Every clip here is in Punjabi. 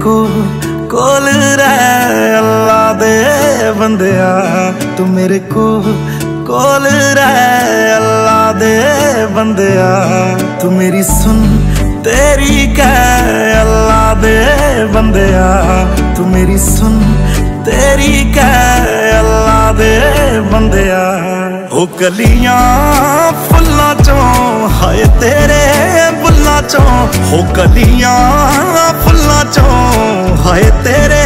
ਤੂੰ ਕੋਲ ਕੋਲ ਰਹਿ ਅੱਲਾ ਦੇ ਬੰਦਿਆ, ਤੂੰ ਮੇਰੇ ਕੋਲ ਕੋਲ ਰਹਿ ਅੱਲਾ ਦੇ ਬੰਦਿਆ, ਤੂੰ ਮੇਰੀ ਸੁਣ, ਤੇਰੀ ਕਹਿ ਅੱਲਾ ਦੇ ਬੰਦਿਆ, ਤੂੰ ਮੇਰੀ ਸੁਣ, ਤੇਰੀ ਕਹਿ ਅੱਲਾ ਦੇ ਬੰਦਿਆ। ਉਹ ਕਲੀਆਂ ਫੁੱਲਾਂ ਚੋਂ, ਹਾਏ ਤੇਰੇ ਚੋਂ ਹੋ ਕਲੀਆਂ ਫੁੱਲਾਂ ਚੋਂ, ਹਾਏ ਤੇਰੇ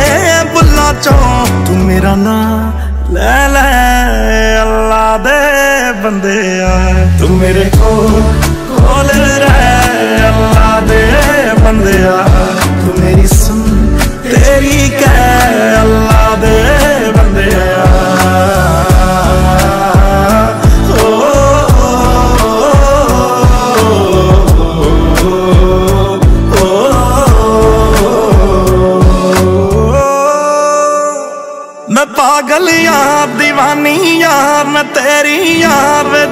ਬੁੱਲਾਂ ਚੋਂ, ਤੂੰ ਮੇਰਾ ਨਾਂ ਲੈ ਲੈ, ਅੱਲਾ ਦੇ ਬੰਦਿਆ ਤੂੰ ਮੇਰੇ ਕੋਲ ਕੋਲ ਪਾਗਲ ਯਾਰ ਦੀਵਾਨੀ ਯਾਰ ਮੈਂ ਤੇਰੀ ਯਾਰ ਵੇ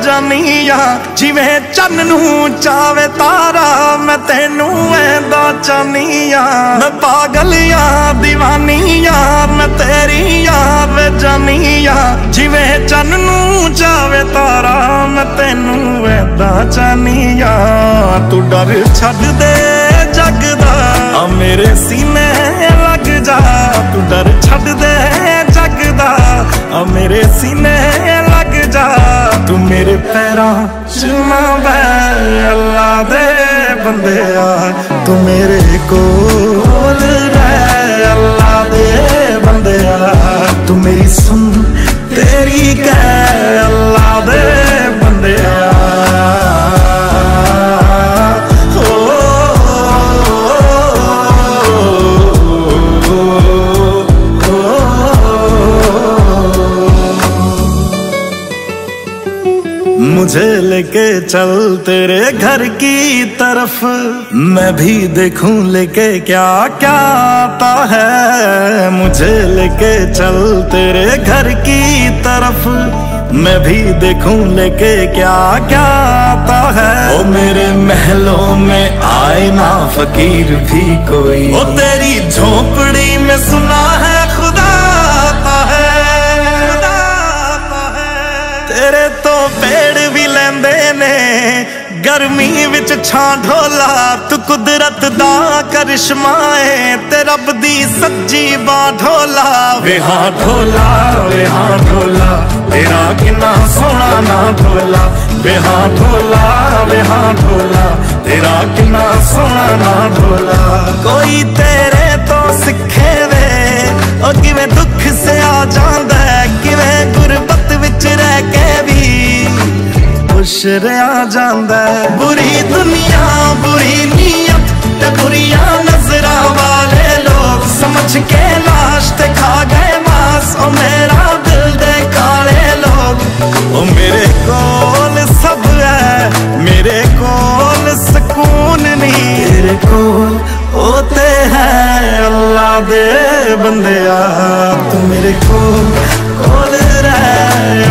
ਜਿਵੇਂ ਚੰਨ ਨੂੰ ਚਾਵੇ ਤਾਰਾ, ਮੈਂ ਤੈਨੂੰ ਐਂਦਾ ਚਾਨੀ ਮੈਂ ਪਾਗਲ ਯਾਰ ਦੀਵਾਨੀ ਯਾਰ ਮੈਂ ਤੇਰੀ ਯਾਰ ਵੇ ਜਿਵੇਂ ਚੰਨ ਨੂੰ ਚਾਵੇ ਤਾਰਾ, ਮੈਂ ਤੈਨੂੰ ਐਂਦਾ ਚਾਨੀ ਤੂੰ ਡਰ ਛੱਡ ਦੇ ਜੱਗ ਦਾ। ਤੂੰ ਪੈਰਾਂ ਚ ਨਾ ਬੈ ਅੱਲਾ ਦੇ ਬੰਦਿਆ। ਤੂੰ ਮੇਰੇ ਕੋਲ मुझे लेके चल तेरे घर की तरफ़। मैं भी देखूँ लेके क्या क्या आता है। मुझे लेके चल तेरे घर की तरफ़। मैं भी देखूँ लेके क्या क्या आता है। ओ मेरे महलों में आए ना फकीर भी कोई। ओ तेरी झोपड़ी में सुना है ਗਰਮੀ ਵਿੱਚ ਛਾਂ ਢੋਲਾ ਤੂੰ ਕੁਦਰਤ ਦਾ ਕਰਿਸ਼ਮਾ ਏ ਤੇ ਰੱਬ ਦੀ ਸੱਜੀ ਬਾਹ ਢੋਲਾ ਵੇ। ਹਾਂ ਢੋਲਾ ਵੇ ਹਾਂ ਢੋਲਾ ਤੇਰਾ ਕਿੰਨਾ ਸੋਹਣਾ ਨਾ ਢੋਲਾ। ਵੇ ਹਾਂ ਢੋਲਾ ਵੇ ਹਾਂ ਢੋਲਾ ਤੇਰਾ ਕਿੰਨਾ ਸੋਹਣਾ ਨਾ ਢੋਲਾ। ਕੋਈ ਤੇਰੇ ਤੋਂ ਸਿੱਖੇ ਵੇ ਉਹ ਕਿਵੇਂ ਦੁੱਖ ਸਿਆ ਜਾਂਦਾ ਖੁਸ਼ ਜਾਂਦਾ ਬੁਰੀ ਦੁਨੀਆ, ਬੁਰੀ ਨੀਅਤ ਤੇ ਬੁਰੀਆਂ ਨਜ਼ਰਾਂ ਵਾਲੇ ਲੋਕ ਸਮਝ ਕੇ ਲਾਸ਼ ਤੇ ਖਾ ਗਏ ਮਾਸ। ਉਹ ਮੇਰਾ ਦਿਲ ਦੇ ਕਾਲੇ ਲੋਕ। ਉਹ ਮੇਰੇ ਕੋਲ ਸਭ ਹੈ, ਮੇਰੇ ਕੋਲ ਸਕੂਨ ਨਹੀਂ। ਤੇਰੇ ਕੋਲ ਉਹ ਤੇ ਹੈ ਅੱਲਾ ਦੇ ਬੰਦਿਆ। ਤੂੰ ਮੇਰੇ ਕੋਲ ਕੋਲ ਰਹਿ